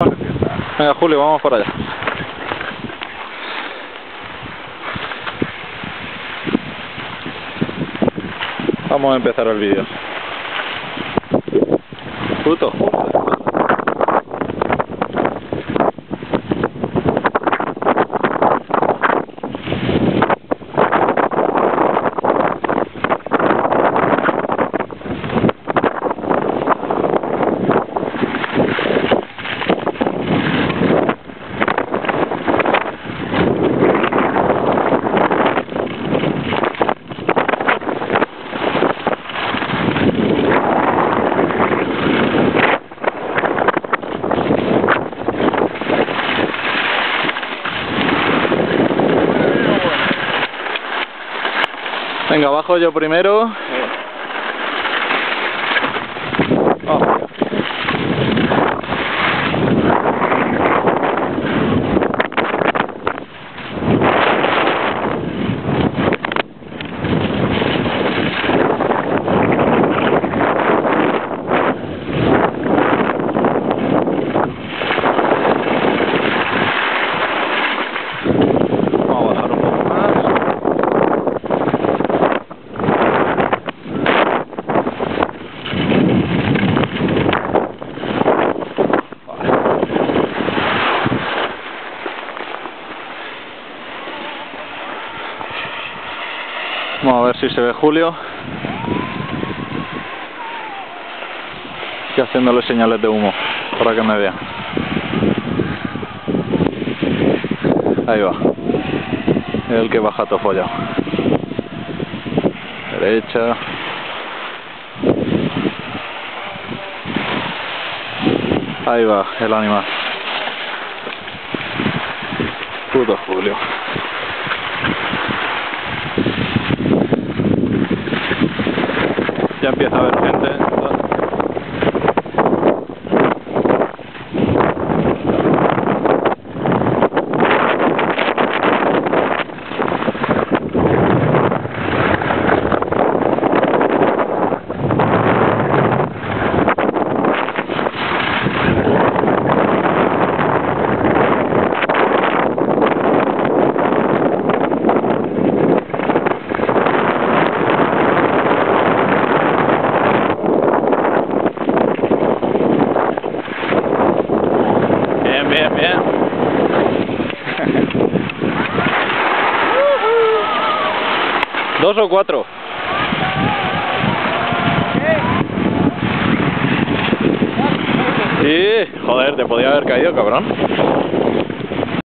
Venga, Julio, vamos para allá. Vamos a empezar el vídeo. Puto. Venga, bajo yo primero. Vamos a ver si se ve Julio. Y haciéndole señales de humo para que me vea. Ahí va. El que baja todo. Derecha. Ahí va el animal. Puto Julio. Ya empieza a haber gente. Bien, bien, bien. ¿Dos o cuatro? Sí, joder, te podía haber caído, cabrón.